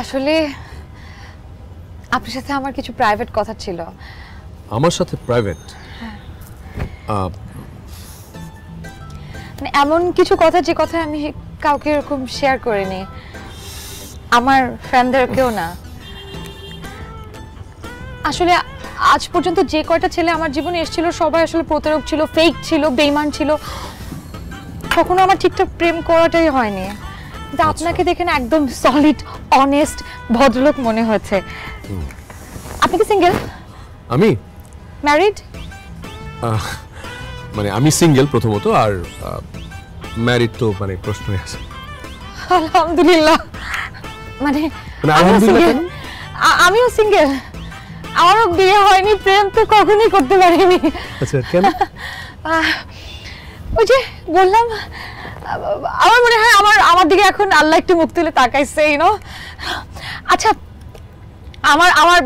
আসলে আপনার সাথে আমার কিছু প্রাইভেট কথা ছিল। আমার সাথে প্রাইভেট মানে এমন কিছু কথা যে কথা আমি কাউকে এরকম শেয়ার করিনি। আমার ফ্রেন্ডদেরকেও না। আসলে আজ পর্যন্ত যে কয়টা ছেলে আমার জীবনে এসেছিল সবাই আসলে প্রতারক ছিল ফেক ছিল বেইমান ছিল। কখনো আমার ঠিকঠাক প্রেম করাটাই হয়নি। কিন্তু আপনাকে দেখে না একদম সলিড অনেস্ট ভদ্রলোক মনে হয়েছে আপনি কি সিঙ্গেল আমি? ম্যারিড মানে আমি সিঙ্গেল প্রথমত আর ম্যারিড তো মানে প্রশ্নই আছে। আলহামদুলিল্লাহ। মানে মানে আমিও সিঙ্গেল আমারও বিয়ে হয়নি প্রেম তো কখনোই করতে পারিনি। আচ্ছা কেন? ওই যে বললাম আমার মনে হয় আমার আমার এখন আল্লাহ একটু মুখ তুলে তাকাইছে ইউনো আচ্ছা আমার আমার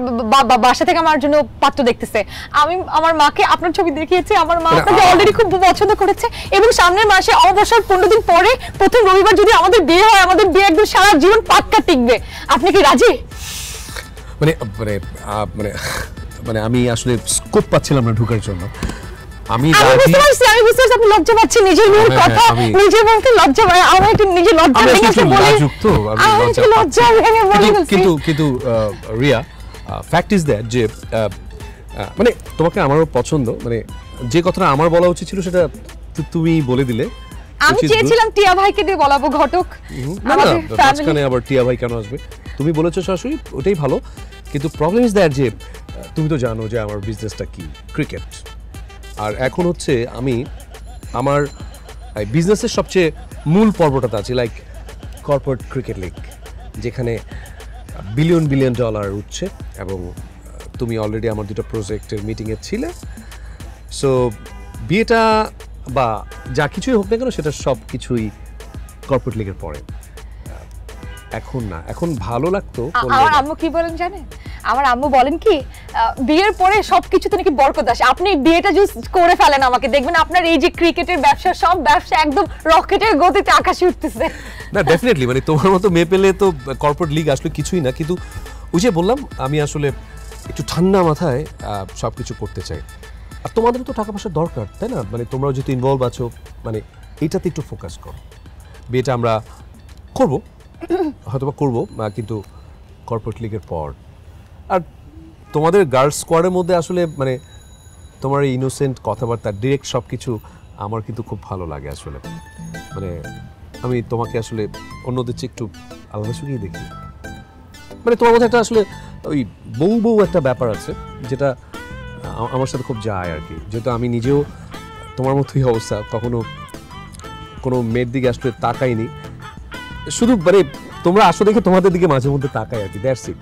বাসা থেকে আমার জন্য পাত্র দেখতেছে। আমি আমার মাকে আপনার ছবি দেখিয়েছি আমার মা আপনাকে অলরেডি খুব পছন্দ করেছে এবং সামনের মাসে অবসর পনেরো দিন পরে প্রথম রবিবার যদি আমাদের বিয়ে হয় আমাদের বিয়ে একদম সারা জীবন পাক্কা টিকবে। আপনি কি রাজি? মানে মানে মানে মানে আমি আসলে স্কোপ পাচ্ছিলাম না ঢোকার জন্য। আমি আমি রাজি বুঝতে পারছি আমি বুঝতে পারছি আপনি লজ্জা পাচ্ছেন নিজের মেয়ের হ্যাঁ, কথা হ্যাঁ, নিজে বলতে লজ্জা পায় আমার একটু নিজে লজ্জা একটু বলি আমি লজ্জা একটু লজ্জা ভেঙে বলে কিন্তু- কিন্তু রিয়া ফ্যাক্ট ইজ দ্যাট যে মানে তোমাকে আমারও পছন্দ মানে যে কথাটা আমার বলা উচিত ছিল সেটা তুমি বলে দিলে আমি. চেয়েছিলাম টিয়া ভাইকে দিয়ে বলাবো ঘটক। আমাদের আবার টিয়া ভাই কেন আসবে? তুমি বলেছ শাশুড়ি ওটাই ভালো। কিন্তু প্রবলেম ইজ দ্যাট যে তুমি তো জানো যে আমার বিজনেসটা কি ক্রিকেট আর এখন হচ্ছে আমি আমার বিজনেসের সবচেয়ে মূল পর্বটাতে আছি লাইক কর্পোরেট ক্রিকেট লিগ যেখানে বিলিয়ন বিলিয়ন ডলার উঠছে এবং তুমি অলরেডি আমার দুটো প্রজেক্টের মিটিংয়ে ছিলে। সো বিয়েটা বা যা কিছুই হোক না কেন সেটা সব কিছুই কর্পোরেট লিগের পরে এখন না এখন ভালো লাগতো আমার আম্মু কি বলেন জানেন? আমার আম্মু বলেন কি বিয়ের পরে সবকিছুতে নাকি বরকত আসে। আপনি বিয়েটা জাস্ট করে ফেলেন আমাকে। দেখবেন আপনার এই যে ক্রিকেটের ব্যবসা, সব ব্যবসা একদম রকেটের গতিতে আকাশে উঠতেছে। না ডেফিনেটলি মানে তোমার মতো মেয়ে পেলে তো কর্পোরেট লিগ আসলে কিছুই না। কিন্তু ওই যে বললাম, আমি আসলে একটু ঠান্ডা মাথায় সব কিছু করতে চাই। আর তোমাদের তো টাকা পয়সা দরকার, তাই না? মানে তোমরাও যেহেতু ইনভলভ আছো মানে এটাতে একটু ফোকাস করো। বিয়েটা আমরা করব, হয়তোবা করব কিন্তু কর্পোরেট লিগের পর। আর তোমাদের গার্লস স্কোয়াডের মধ্যে আসলে মানে তোমার এই ইনোসেন্ট কথাবার্তা ডিরেক্ট সব কিছু আমার কিন্তু খুব ভালো লাগে আসলে। মানে আমি তোমাকে আসলে অন্যদের চেয়ে একটু আলাদা চোখেই দেখি। মানে তোমার মধ্যে একটা আসলে ওই বউ বউ একটা ব্যাপার আছে, যেটা আমার সাথে খুব যায় আর কি। যেহেতু আমি নিজেও তোমার মতোই অবস্থা, কখনো কোনো মেয়ের দিকে আসলে তাকাইনি। শুধু মানে তোমরা আসো দেখে তোমাদের দিকে মাঝে মধ্যে তাকাই আর কি দ্যাটস ইট